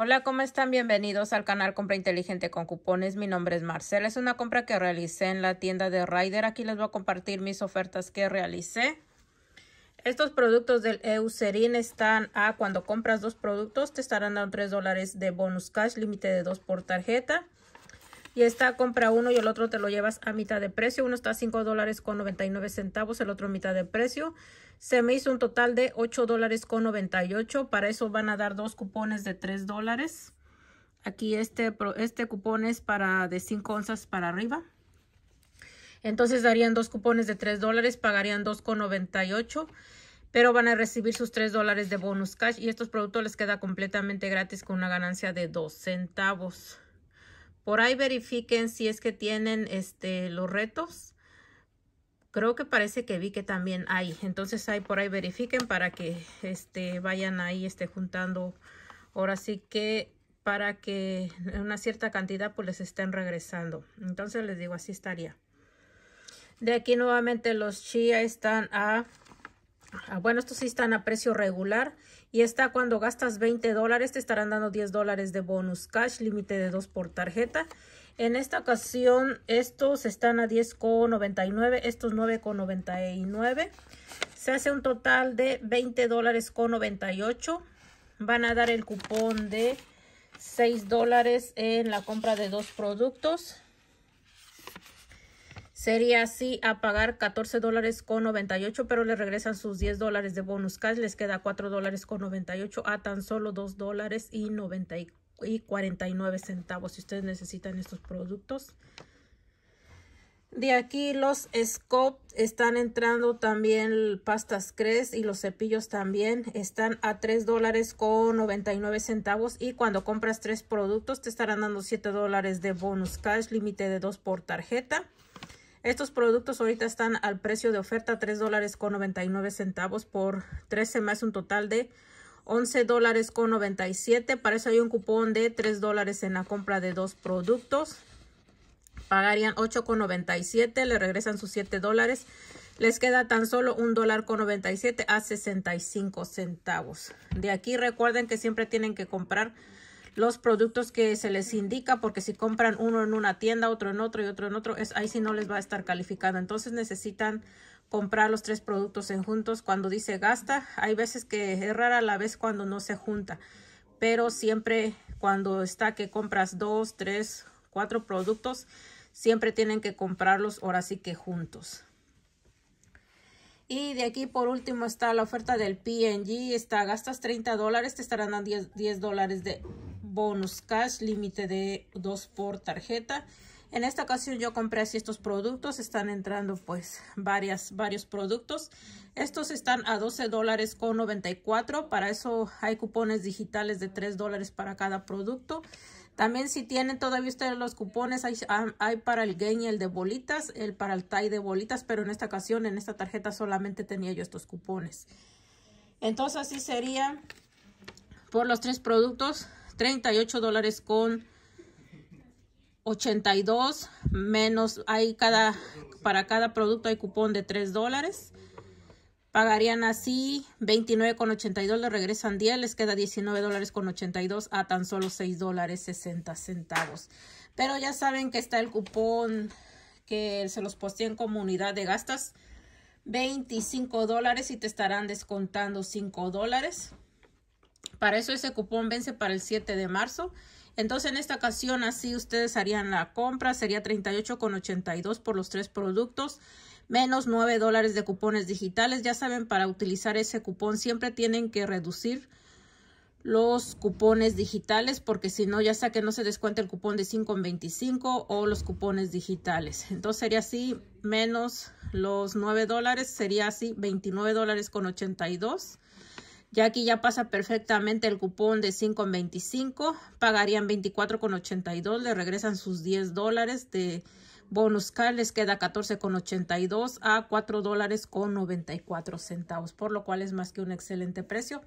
Hola, ¿cómo están? Bienvenidos al canal Compra Inteligente con Cupones. Mi nombre es Marcela. Es una compra que realicé en la tienda de Ryder. Aquí les voy a compartir mis ofertas que realicé. Estos productos del Eucerin están a cuando compras dos productos te estarán dando 3 dólares de bonus cash, límite de 2 por tarjeta. Y esta compra uno y el otro te lo llevas a mitad de precio. Uno está a 5 dólares con 99 centavos, el otro a mitad de precio. Se me hizo un total de 8 dólares con 98. Para eso van a dar dos cupones de 3 dólares. Aquí este, este cupón es para de 5 onzas para arriba. Entonces darían dos cupones de 3 dólares, pagarían 2,98 pero van a recibir sus 3 dólares de bonus cash y estos productos les queda completamente gratis con una ganancia de 2 centavos. Por ahí verifiquen si es que tienen este los retos. Creo que parece que vi que también hay. Entonces ahí por ahí verifiquen para que este vayan ahí este juntando. Ahora sí que para que una cierta cantidad pues les estén regresando. Entonces les digo así estaría. De aquí nuevamente los chia están a, bueno, estos sí están a precio regular. Y está cuando gastas 20 dólares, te estarán dando 10 dólares de bonus cash, límite de 2 por tarjeta. En esta ocasión, estos están a 10,99, estos 9,99. Se hace un total de 20 dólares con 98. Van a dar el cupón de 6 dólares en la compra de dos productos. Sería así a pagar 14 dólares con 98, pero le regresan sus 10 dólares de bonus cash. Les queda 4 dólares con 98 a tan solo 2 dólares y 49 centavos si ustedes necesitan estos productos. De aquí los Scope están entrando también pastas Cres y los cepillos también están a 3 dólares con 99 centavos y cuando compras tres productos te estarán dando 7 dólares de bonus cash, límite de 2 por tarjeta. Estos productos ahorita están al precio de oferta 3 dólares con 99 centavos por 13 más un total de 11 dólares con 97. Para eso hay un cupón de 3 dólares en la compra de dos productos. Pagarían 8 con 97. Le regresan sus 7 dólares. Les queda tan solo un dólar con 97 a 65 centavos. De aquí recuerden que siempre tienen que comprar los productos que se les indica, porque si compran uno en una tienda, otro en otro y otro en otro, es, ahí sí no les va a estar calificado. Entonces necesitan comprar los tres productos en juntos. Cuando dice gasta, hay veces que es rara la vez cuando no se junta, pero siempre cuando está que compras dos, tres, cuatro productos, siempre tienen que comprarlos ahora sí que juntos. Y de aquí por último está la oferta del PNG. Está, gastas 30 dólares, te estarán dando 10, 10 dólares de bonus cash, límite de 2 por tarjeta. En esta ocasión yo compré así estos productos, están entrando pues varias, varios productos. Estos están a 12 dólares con 94, para eso hay cupones digitales de 3 dólares para cada producto. También si tienen todavía ustedes los cupones, hay, hay para el gain y el de bolitas, el para el tie de bolitas, pero en esta ocasión, en esta tarjeta solamente tenía yo estos cupones. Entonces así sería por los tres productos 38 dólares con 82 menos hay cada para cada producto hay cupón de 3 dólares. Pagarían así 29 con 82 le regresan 10 les queda 19 dólares con 82 a tan solo 6 dólares 60 centavos. Pero ya saben que está el cupón que se los posté en comunidad de gastas 25 dólares y te estarán descontando 5 dólares para eso ese cupón vence para el 7 de marzo. Entonces en esta ocasión así ustedes harían la compra, sería 38,82 por los tres productos, menos 9 dólares de cupones digitales. Ya saben, para utilizar ese cupón siempre tienen que reducir los cupones digitales porque si no ya sea que no se descuenta el cupón de 5,25 o los cupones digitales. Entonces sería así menos los 9 dólares, sería así 29 dólares con 82 ya aquí ya pasa perfectamente el cupón de 5.25. Pagarían 24.82. Le regresan sus 10 dólares de bonus car. Les queda 14.82 a 4 dólares con 94 centavos. Por lo cual es más que un excelente precio.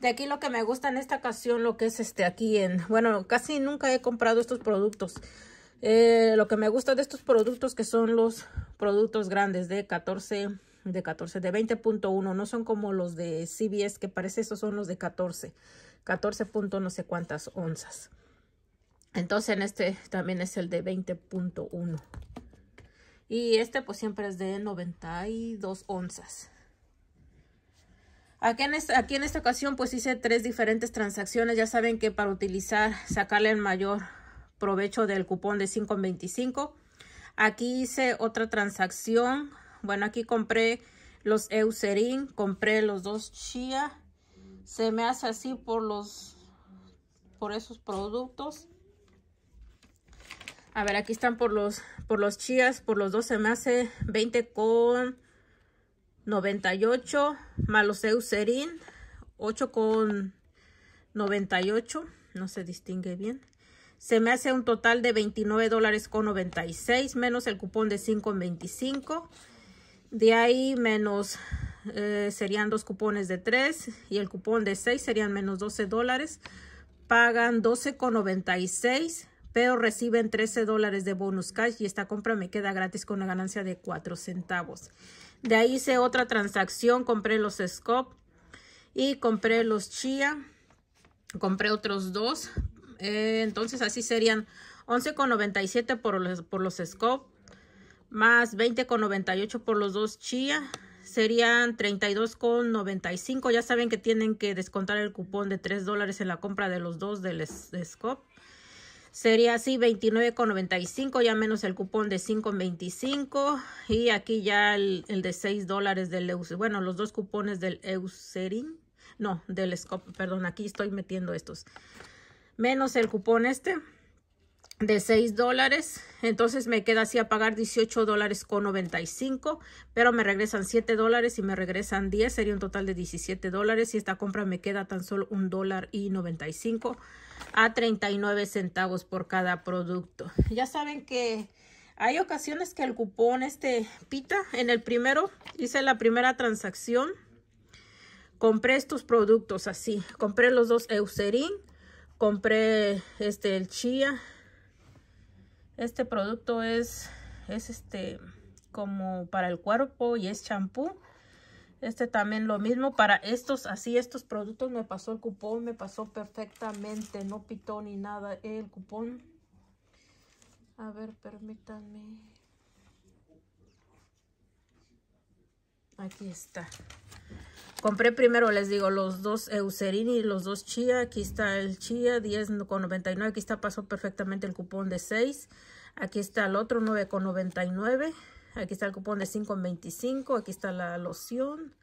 De aquí lo que me gusta en esta ocasión, lo que es este aquí en... Bueno, casi nunca he comprado estos productos. Eh, lo que me gusta de estos productos que son los productos grandes de 14 de 14, de 20.1, no son como los de CBS que parece esos son los de 14. 14 punto no sé cuántas onzas. Entonces en este también es el de 20.1. Y este pues siempre es de 92 onzas. Aquí en, esta, aquí en esta ocasión pues hice tres diferentes transacciones. Ya saben que para utilizar, sacarle el mayor provecho del cupón de 5.25. Aquí hice otra transacción. Bueno, aquí compré los Eucerin, compré los dos Chia. Se me hace así por los por esos productos. A ver, aquí están por los por los chías, por los dos se me hace 20 con 98 más los Eucerin 8 con 98 no se distingue bien se me hace un total de 29 dólares con 96 menos el cupón de 5.25 de ahí menos eh, serían dos cupones de 3 y el cupón de 6 serían menos 12 dólares pagan 12 con 96 pero reciben 13 dólares de bonus cash y esta compra me queda gratis con una ganancia de 4 centavos de ahí hice otra transacción, compré los Scop y compré los Chia. Compré otros dos. Eh, entonces así serían 11,97 por los, por los Scop. Más 20,98 por los dos Chia. Serían 32,95. Ya saben que tienen que descontar el cupón de 3 dólares en la compra de los dos del Scop. Sería así 29,95 ya menos el cupón de 5,25 y aquí ya el, de 6 dólares del Eucerin. Bueno, los dos cupones del Eucerin. No, del Scope, perdón, aquí estoy metiendo estos. Menos el cupón este de 6 dólares. Entonces me queda así a pagar 18 dólares con 95. Pero me regresan 7 dólares y me regresan 10. Sería un total de 17 dólares. Y esta compra me queda tan solo un dólar y 95 a 39 centavos por cada producto. Ya saben que hay ocasiones que el cupón este pita. En el primero hice la primera transacción. Compré estos productos así. Compré los dos Eucerin. Compré este el Chia. Este producto es, es este como para el cuerpo y es champú. Este también lo mismo para estos, así estos productos me pasó el cupón, me pasó perfectamente, no pitó ni nada el cupón. A ver, permítanme. Aquí está. Compré primero, les digo, los dos Eucerin y los dos Chia. Aquí está el Chia, 10,99. Aquí está, pasó perfectamente el cupón de 6. Aquí está el otro, 9,99. Aquí está el cupón de 5.25. Aquí está la loción.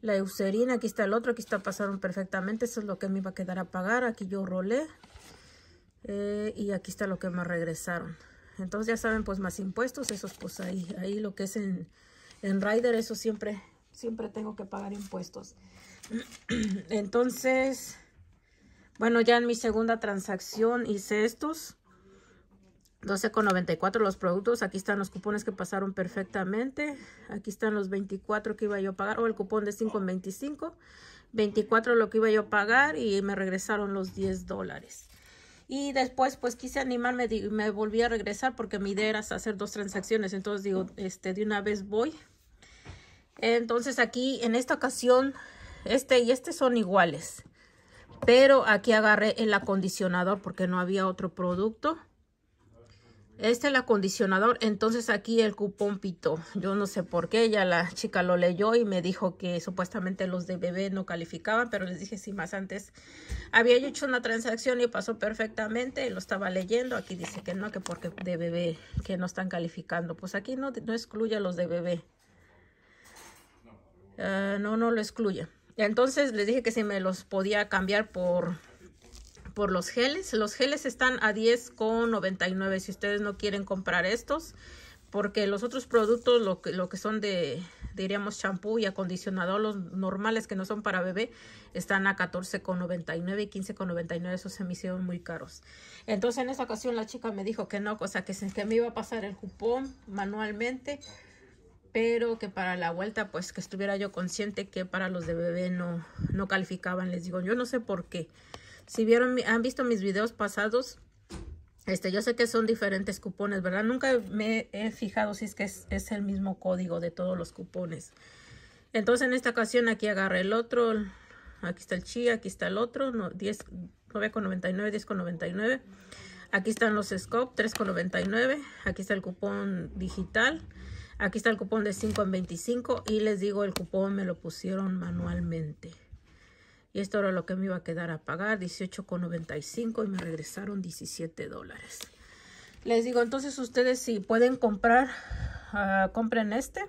La eucerina. Aquí está el otro. Aquí está pasaron perfectamente. Eso es lo que me iba a quedar a pagar. Aquí yo rolé. Eh, y aquí está lo que me regresaron. Entonces ya saben, pues más impuestos. Esos pues ahí. Ahí lo que es en, en Rider. Eso siempre, siempre tengo que pagar impuestos. Entonces, bueno, ya en mi segunda transacción hice estos. 12,94 los productos. Aquí están los cupones que pasaron perfectamente. Aquí están los 24 que iba yo a pagar. O el cupón de 5,25. 24 lo que iba yo a pagar y me regresaron los 10 dólares. Y después pues quise animarme, me volví a regresar porque mi idea era hacer dos transacciones. Entonces digo, este de una vez voy. Entonces aquí en esta ocasión este y este son iguales. Pero aquí agarré el acondicionador porque no había otro producto. Este es el acondicionador, entonces aquí el cupón pito. Yo no sé por qué, ya la chica lo leyó y me dijo que supuestamente los de bebé no calificaban, pero les dije si más antes había hecho una transacción y pasó perfectamente, lo estaba leyendo, aquí dice que no, que porque de bebé, que no están calificando. Pues aquí no, no excluye a los de bebé. Ah, no, no lo excluye. Entonces les dije que si me los podía cambiar por por los geles. Los geles están a $10.99 si ustedes no quieren comprar estos. Porque los otros productos, lo que, lo que son de, diríamos, champú y acondicionador, los normales que no son para bebé, están a $14.99 y $15.99. Esos se me hicieron muy caros. Entonces, en esta ocasión la chica me dijo que no, o sea, que, que me iba a pasar el cupón manualmente pero que para la vuelta pues que estuviera yo consciente que para los de bebé no, no calificaban. Les digo, yo no sé por qué. Si vieron, han visto mis videos pasados, este, yo sé que son diferentes cupones, ¿verdad? Nunca me he fijado si es que es, el mismo código de todos los cupones. Entonces, en esta ocasión aquí agarré el otro, Aquí está el chía, aquí está el otro, no, 10, 9,99, 10,99. Aquí están los Scope, 3,99. Aquí está el cupón digital. Aquí está el cupón de 5 en 25. Y les digo, el cupón me lo pusieron manualmente. Y esto era lo que me iba a quedar a pagar, 18,95 y me regresaron 17 dólares. Les digo, entonces ustedes si pueden comprar, uh, compren este.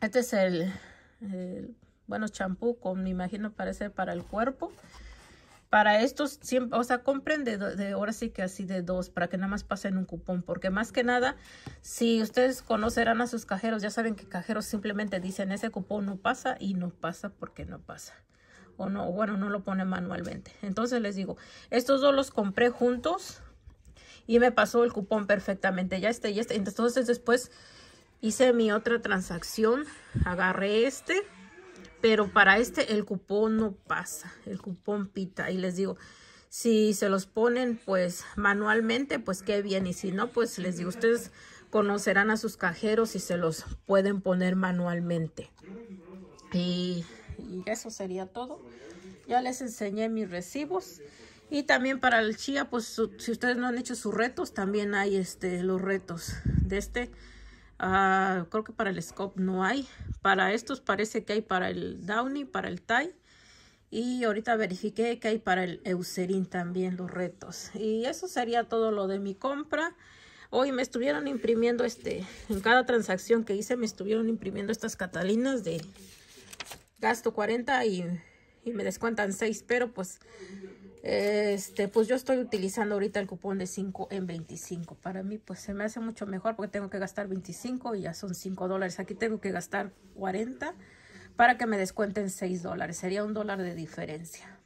Este es el, el bueno, champú me imagino, parece para el cuerpo. Para estos, siempre, o sea, compren de, de, ahora sí que así de dos, para que nada más pasen un cupón. Porque más que nada, si ustedes conocerán a sus cajeros, ya saben que cajeros simplemente dicen ese cupón no pasa y no pasa porque no pasa o no, bueno, no lo pone manualmente. Entonces les digo, estos dos los compré juntos y me pasó el cupón perfectamente. Ya este y este. Entonces después hice mi otra transacción, agarré este, pero para este el cupón no pasa, el cupón pita. Y les digo, si se los ponen pues manualmente, pues qué bien. Y si no, pues les digo, ustedes conocerán a sus cajeros y se los pueden poner manualmente. Y eso sería todo. Ya les enseñé mis recibos. Y también para el chía, pues si ustedes no han hecho sus retos, también hay este los retos de este. Uh, creo que para el scope no hay. Para estos parece que hay para el Downy, para el Tai. Y ahorita verifiqué que hay para el Eucerin también los retos. Y eso sería todo lo de mi compra. Hoy me estuvieron imprimiendo este, en cada transacción que hice me estuvieron imprimiendo estas catalinas de gasto 40 y, y me descuentan 6, pero pues este, pues yo estoy utilizando ahorita el cupón de 5 en 25. Para mí, pues se me hace mucho mejor porque tengo que gastar 25 y ya son 5 dólares. Aquí tengo que gastar 40 para que me descuenten 6 dólares. Sería un dólar de diferencia.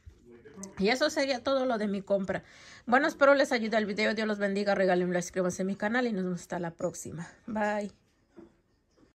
Y eso sería todo lo de mi compra. Bueno, espero les ayude el video. Dios los bendiga. Regalen, suscríbanse a mi canal y nos vemos hasta la próxima. Bye.